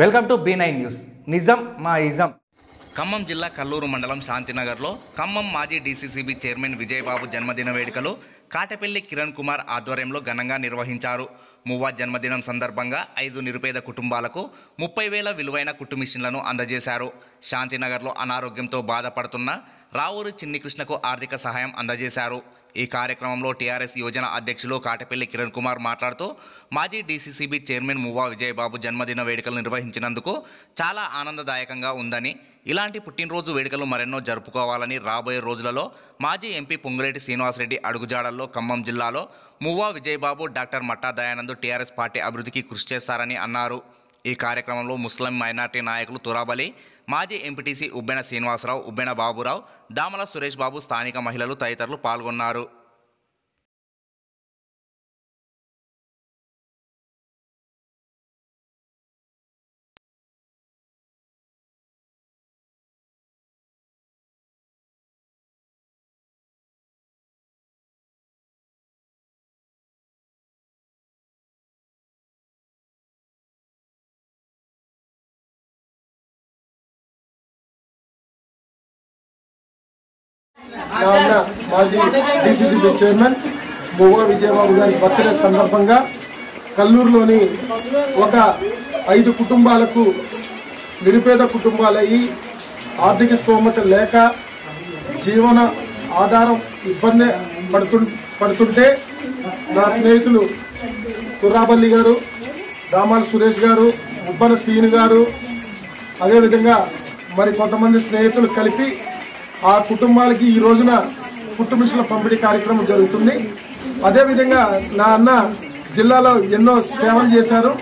Welcome to B nine news. నిజం మా ism. Khammam జిల్లా కల్లూరు మండలం శాంతినగర్లో ఖమ్మం మాజీ డీసీసీబీ చైర్మన్ విజయబాబు జన్మదిన వేడుకలు కాటపల్లి కిరణ్ కుమార్ ఆధ్వర్యంలో ఘనంగా నిర్వహించారు. మువ్వా జన్మదినం సందర్భంగా ఐదు నిరుపేద కుటుంబాలకు ముప్పై వేల విలువైన కుట్టు మిషన్లను అందజేశారు. శాంతినగర్లో అనారోగ్యంతో బాధపడుతున్న రావూరు చిన్ని కృష్ణకు ఆర్థిక సహాయం అందజేశారు. ఈ కార్యక్రమంలో టీఆర్ఎస్ యోజన అధ్యక్షులు కాటపల్లి కిరణ్ కుమార్ మాట్లాడుతూ మాజీ డీసీసీబీ చైర్మన్ మువ్వా విజయబాబు జన్మదిన వేడుకలు నిర్వహించినందుకు చాలా ఆనందదాయకంగా ఉందని ఇలాంటి పుట్టినరోజు వేడుకలు మరెన్నో జరుపుకోవాలని రాబోయే రోజులలో మాజీ ఎంపీ పొంగులేటి శ్రీనివాసరెడ్డి అడుగుజాడల్లో ఖమ్మం జిల్లాలో Muvva Vijayababu doctor Matta Dayanand TRS party అభివృద్ధికి కృషి చేస్తారని అన్నారు. ఈ కార్యక్రమంలో ముస్లిం మైనార్టీ నాయకులు తురాబలి మాజీ ఎంపీటీసీ ఉబ్బెన శ్రీనివాసరావు ఉబ్బెన బాబురావు దామల సురేష్ బాబు స్థానిక మహిళలు తదితరులు పాల్గొన్నారు. నా మాజీ డిసిసిబి చైర్మన్ బొవ్వ విజయబాబు గారి బర్త్డే సందర్భంగా కల్లూరులోని ఒక ఐదు కుటుంబాలకు నిరుపేద కుటుంబాలయ్యి ఆర్థిక స్తోమత లేక జీవన ఆధారం ఇబ్బంది పడుతు పడుతుంటే నా స్నేహితులు తుర్రాబల్లి గారు దామాల సురేష్ గారు ఉబ్బన సీను గారు అదేవిధంగా మరి కొంతమంది స్నేహితులు కలిపి ఆ కుటుంబాలకి ఈ రోజున కుట్టు పంపిణీ కార్యక్రమం జరుగుతుంది. అదేవిధంగా నా అన్న జిల్లాలో ఎన్నో సేవలు చేశారు.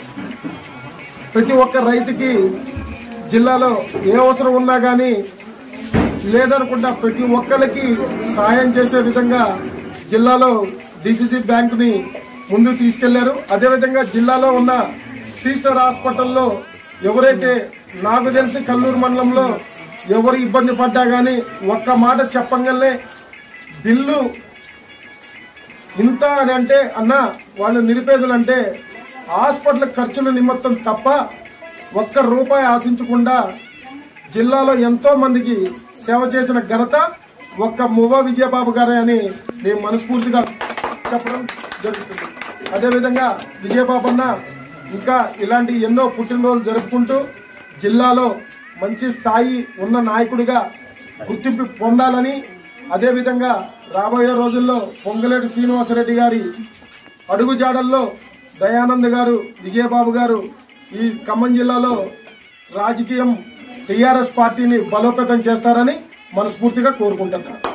ప్రతి ఒక్క రైతుకి జిల్లాలో ఏ అవసరం ఉన్నా కానీ లేదనుకుంటా ప్రతి ఒక్కరికి సహాయం చేసే విధంగా జిల్లాలో డిసిసి బ్యాంకుని ముందుకు తీసుకెళ్ళారు. అదేవిధంగా జిల్లాలో ఉన్న సిస్టర్ హాస్పిటల్లో ఎవరైతే నాకు తెలిసి కల్లూరు మండలంలో ఎవరు ఇబ్బంది పడ్డా కానీ ఒక్క మాట చెప్పంగానే బిల్లు ఇంత అని అంటే అన్న వాళ్ళు నిరుపేదలు అంటే హాస్పిటల్ ఖర్చుల నిమిత్తం తప్ప ఒక్క రూపాయి ఆశించకుండా జిల్లాలో ఎంతో మందికి సేవ చేసిన ఘనత ఒక్క మువ్వ విజయబాబు గారే అని నేను మనస్ఫూర్తిగా చెప్పడం జరుగుతుంది. అదేవిధంగా విజయబాబు అన్న ఇంకా ఇలాంటి ఎన్నో పుట్టినరోజులు జరుపుకుంటూ జిల్లాలో మంచి స్థాయి ఉన్న నాయకుడిగా గుర్తింపు పొందాలని అదేవిధంగా రాబోయే రోజుల్లో పొంగలేటి శ్రీనివాసరెడ్డి గారి అడుగుజాడల్లో దయానంద్ గారు విజయబాబు గారు ఈ ఖమ్మం జిల్లాలో రాజకీయం టీఆర్ఎస్ పార్టీని బలోపేతం చేస్తారని మనస్ఫూర్తిగా కోరుకుంటున్నాను.